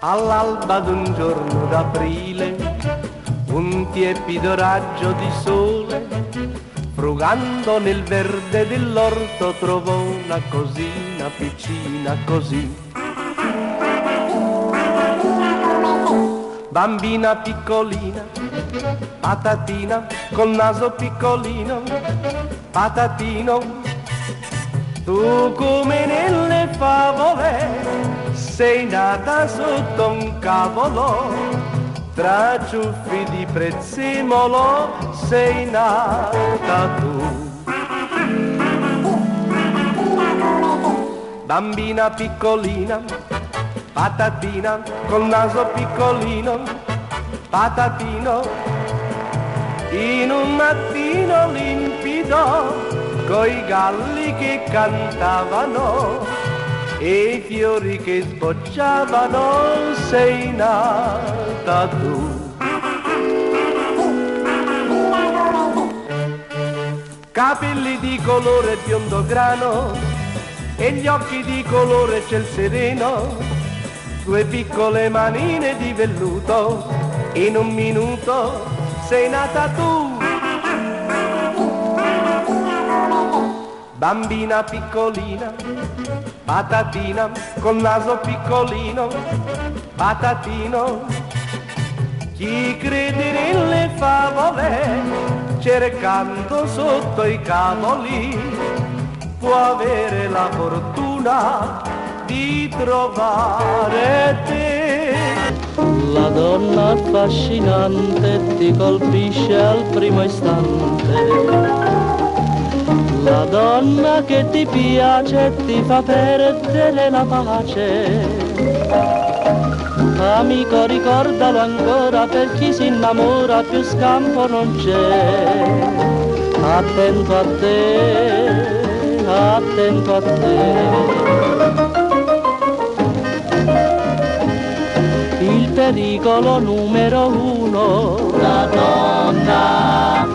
all'alba d'un giorno d'aprile, un tiepido raggio di sole, frugando nel verde dell'orto trovò una cosina piccina così. Bambina piccolina, patatina, col naso piccolino, patatino, tu come nelle favole sei nata sotto un cavolo, tra ciuffi di prezzemolo sei nata tu. Bambina piccolina, patatina, col naso piccolino, patatino, in un mattino limpido, coi galli che cantavano, e i fiori che sbocciavano sei nata tu. Capelli di colore biondo grano e gli occhi di colore ciel sereno, due piccole manine di velluto, in un minuto sei nata tu. Bambina piccolina, patatina, col naso piccolino, patatino. Chi crede nelle favole, cercando sotto i cavoli, può avere la fortuna di trovare te. La donna affascinante ti colpisce al primo istante la donna che ti piace ti fa perdere la pace. Amico ricordalo ancora, per chi si innamora più scampo non c'è. Attento a te, attento a te. Il pericolo numero uno, la donna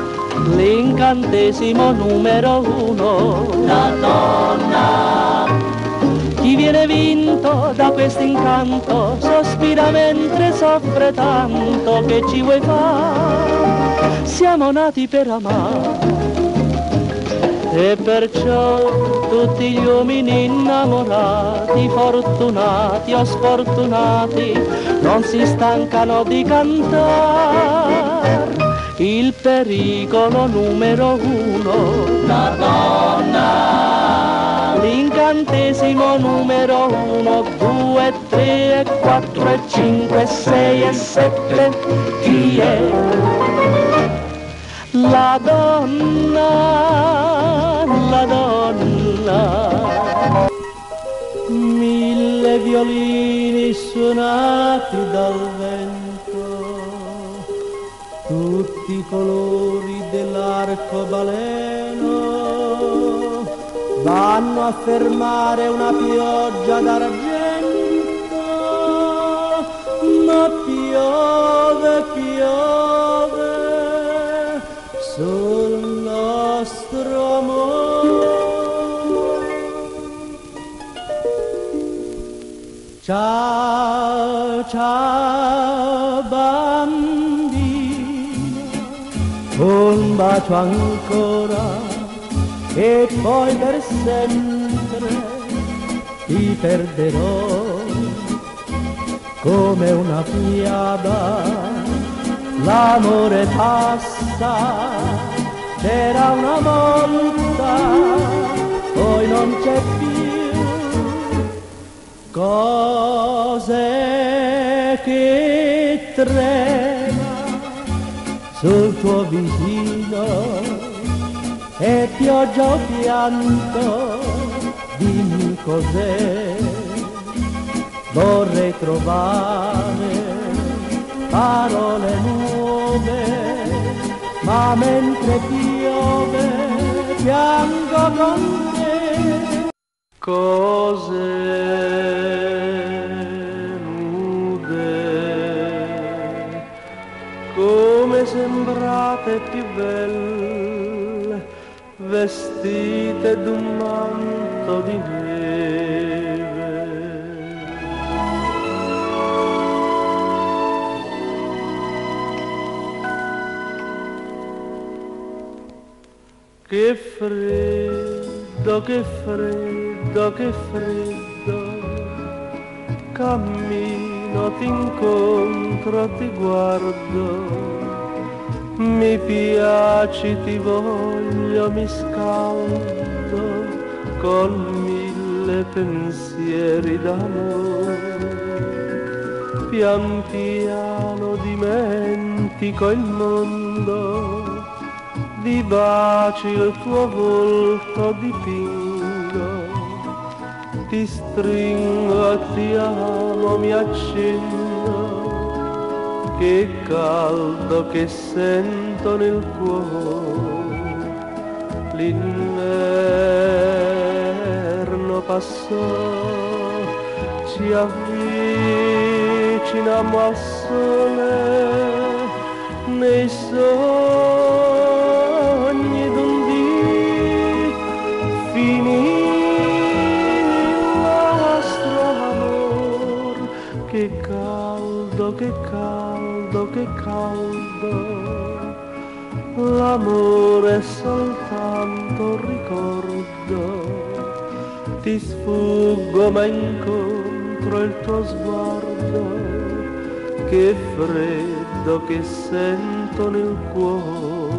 l'incantesimo numero uno, la donna. Chi viene vinto da questo incanto sospira mentre soffre tanto che ci vuoi fare, siamo nati per amare. E perciò tutti gli uomini innamorati, fortunati o sfortunati, non si stancano di cantare il pericolo numero uno, la donna, l'incantesimo numero uno, due, tre, quattro, e cinque, sei e sette, chi è? La donna, la donna, mille violini suonati dal vento tutti i colori dell'arcobaleno vanno a fermare una pioggia d'argento, ma piove, piove sul nostro amore. Ciao, ciao, bambino bacio ancora e poi per sempre ti perderò come una fiaba. L'amore passa c'era una volta poi non c'è più. Cose che tre e pioggia o pianto, dimmi cos'è. Vorrei trovare parole nuove, ma mentre piove piango con te. Cos'è? sembrate più belle, vestite d'un manto di neve. Che freddo, che freddo, che freddo, cammino, ti incontro, ti guardo mi piaci, ti voglio, mi scaldo con mille pensieri d'amore. Pian piano dimentico il mondo di baci il tuo volto dipingo, ti stringo, ti amo, mi accendo, che caldo che sento nel cuore, l'inverno passò, ci avviciniamo al sole, nei sogni incontro il tuo sguardo che freddo che sento nel cuore.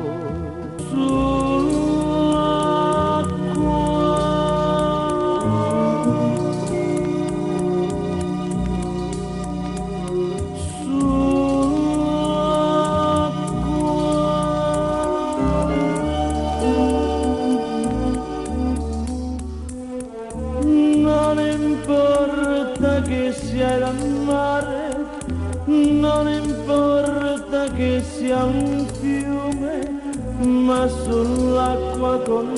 Con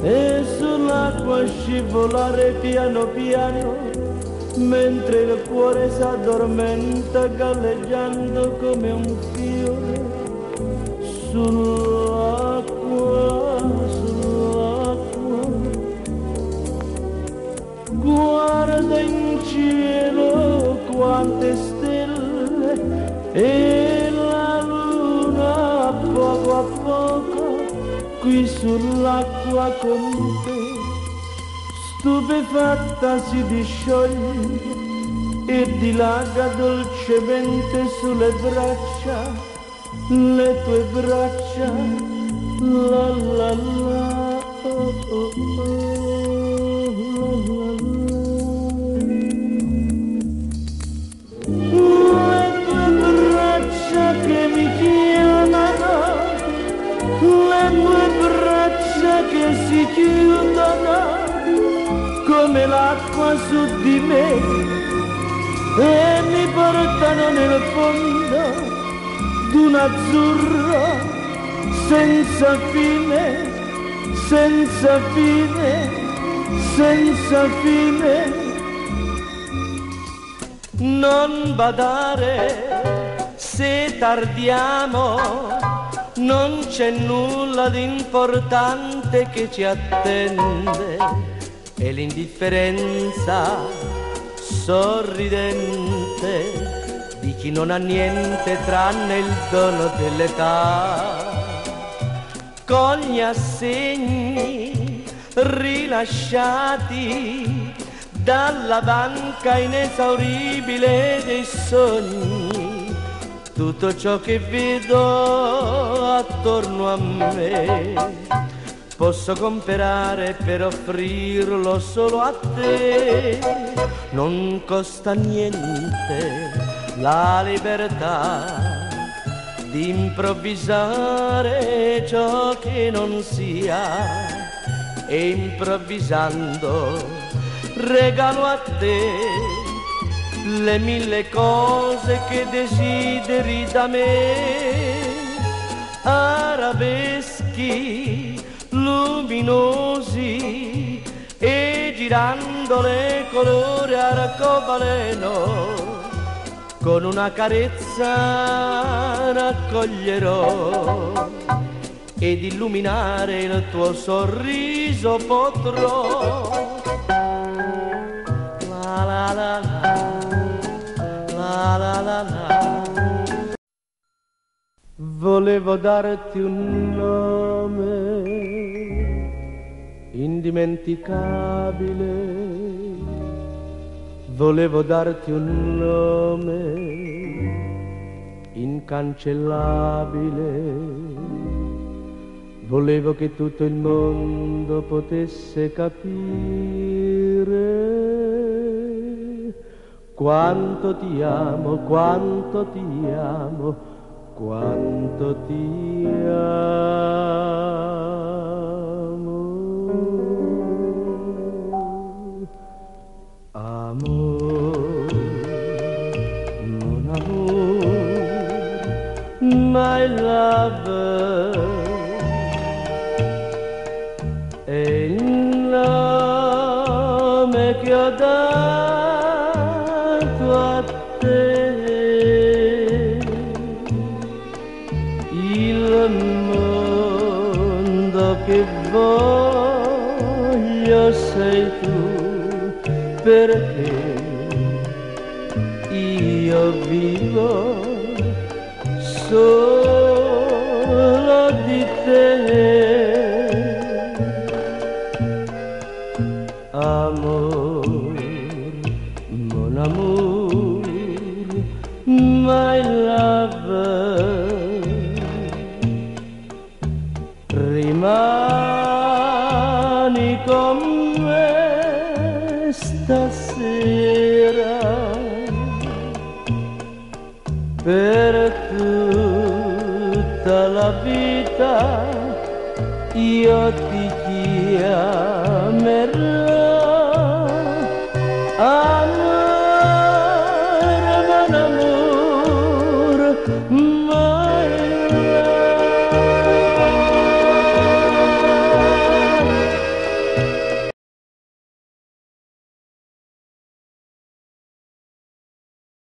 te e sull'acqua scivolare piano piano, mentre il cuore s'addormenta galleggiando come un fiore sull'acqua, sull'acqua. Guarda in cielo quante stelle e qui sull'acqua con te stupefatta si discioglie e dilaga dolcemente sulle braccia le tue braccia la la la oh, oh, oh, che si chiudono come l'acqua su di me e mi portano nel fondo d'un azzurro senza fine, senza fine, senza fine. Non badare se tardiamo, non c'è nulla di importante che ci attende e l'indifferenza sorridente di chi non ha niente tranne il dono dell'età. Con gli assegni rilasciati dalla banca inesauribile dei sogni, tutto ciò che vedo attorno a me. Posso comprare per offrirlo solo a te. Non costa niente la libertà di improvvisare ciò che non sia. E improvvisando regalo a te le mille cose che desideri da me. Arabeschi luminosi e girandole colore arcobaleno con una carezza raccoglierò ed illuminare il tuo sorriso potrò volevo darti un no nome indimenticabile. Volevo darti un nome incancellabile. Volevo che tutto il mondo potesse capire quanto ti amo, quanto ti amo, quanto ti amo. Amor, mon amour, my lover. Mondo che voglio sei tu, perché io vivo solo di te. Amor, mon amour, my lover, vita io ti